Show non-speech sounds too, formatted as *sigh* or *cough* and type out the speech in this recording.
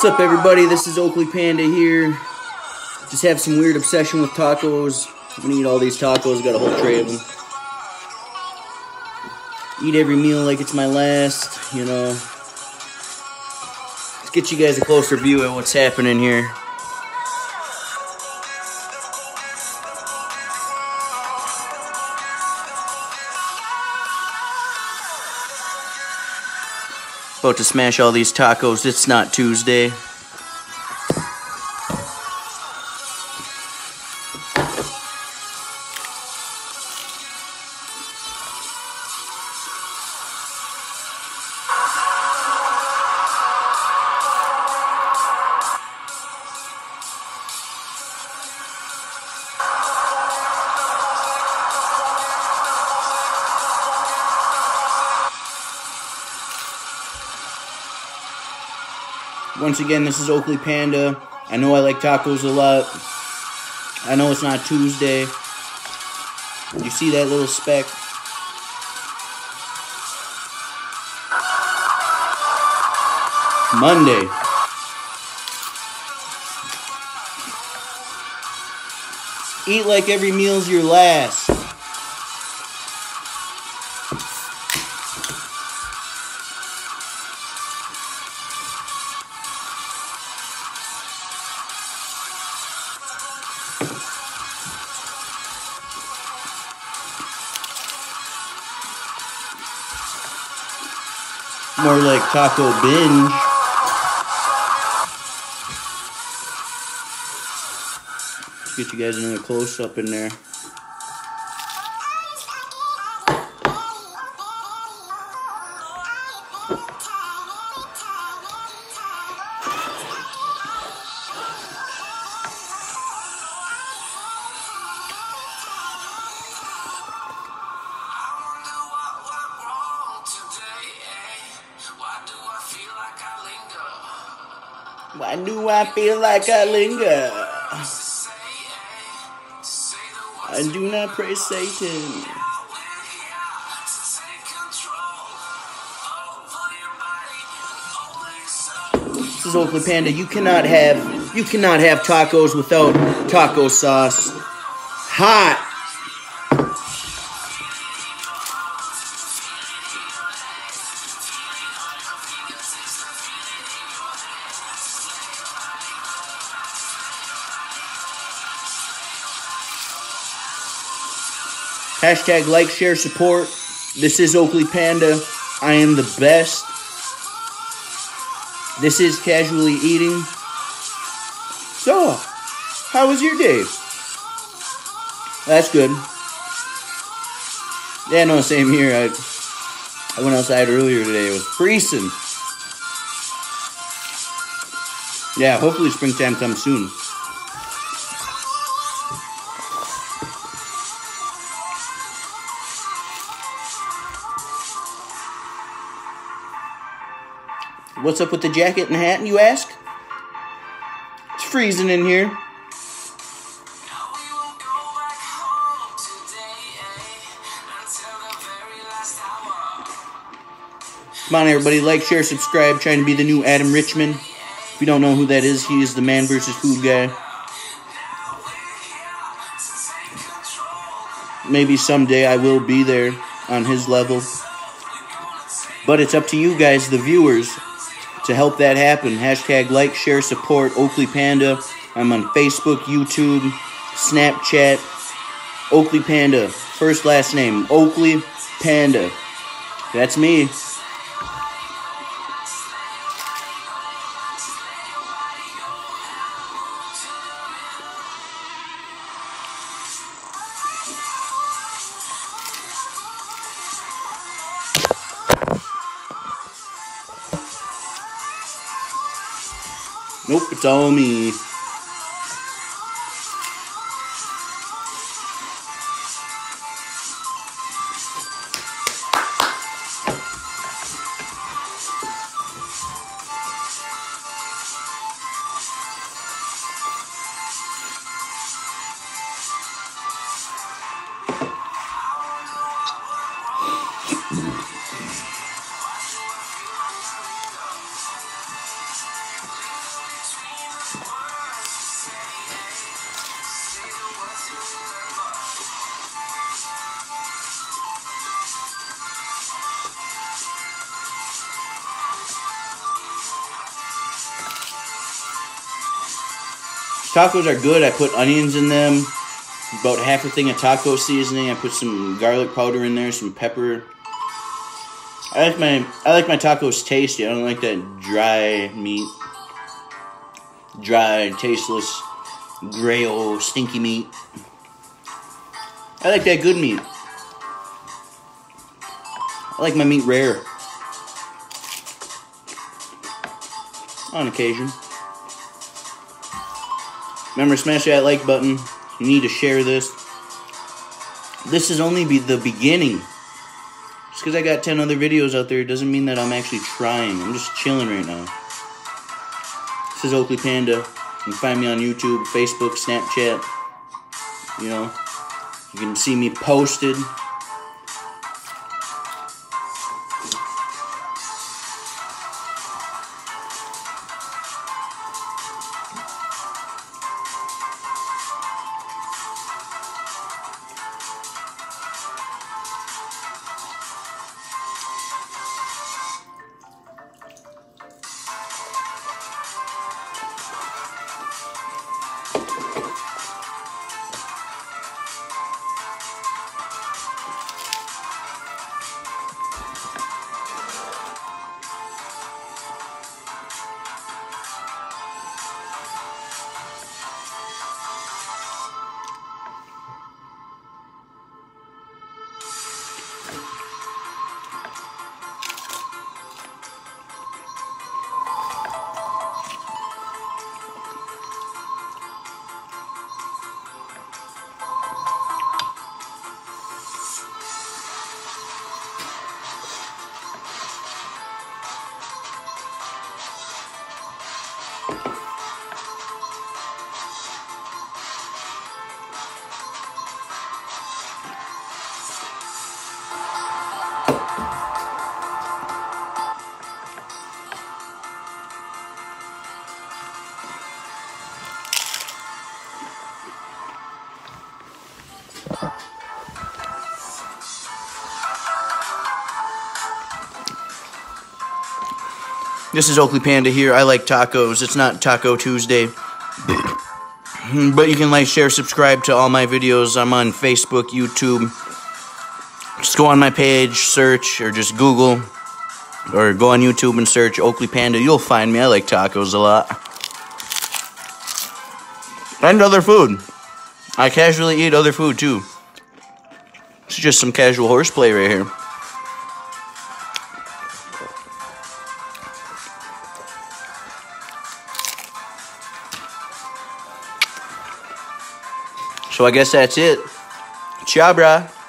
What's up, everybody? This is Oakley Panda here. Just have some weird obsession with tacos. I'm gonna eat all these tacos. Got a whole tray of them. Eat every meal like it's my last. You know. Let's get you guys a closer view of what's happening here. About to smash all these tacos. It's not Tuesday. Once again, this is Oakley Panda. I know I like tacos a lot. I know it's not Tuesday. You see that little speck? Monday. Eat like every meal's your last. More like taco binge. Get you guys another close up in there. Why do I feel like I linger? I do not praise Satan. This is Oakley Panda. You cannot have you cannot have tacos without taco sauce. Hot. Hashtag like, share, support. This is Oakley Panda. I am the best. This is casually eating. So, how was your day? That's good. Yeah, no, same here. I, I went outside earlier today. It was freezing. Yeah, hopefully springtime comes soon. What's up with the jacket and hat, you ask? It's freezing in here. Come on, everybody. Like, share, subscribe. Trying to be the new Adam Richman. If you don't know who that is, he is the man versus food guy. Maybe someday I will be there on his level. But it's up to you guys, the viewers, to help that happen. Hashtag like, share, support Oakley Panda. I'm on Facebook, YouTube, Snapchat. Oakley Panda. First, last name. Oakley Panda. That's me. Nope, it's all me. Tacos are good. I put onions in them, about half a thing of taco seasoning. I put some garlic powder in there, some pepper. I like my I like my tacos tasty. I don't like that dry meat, dry, tasteless, gray old stinky meat. I like that good meat. I like my meat rare. On occasion. Remember, smash that like button. You need to share this. This is only be the beginning. Just because I got 10 other videos out there doesn't mean that I'm actually trying. I'm just chilling right now. This is Oakley Panda. You can find me on YouTube, Facebook, Snapchat. You know, you can see me posted. This is Oakley Panda here. I like tacos. It's not Taco Tuesday. *clears throat* but you can like, share, subscribe to all my videos. I'm on Facebook, YouTube. Just go on my page, search, or just Google, or go on YouTube and search Oakley Panda. You'll find me. I like tacos a lot. And other food. I casually eat other food too. It's just some casual horseplay right here. So I guess that's it. Ciao, brah.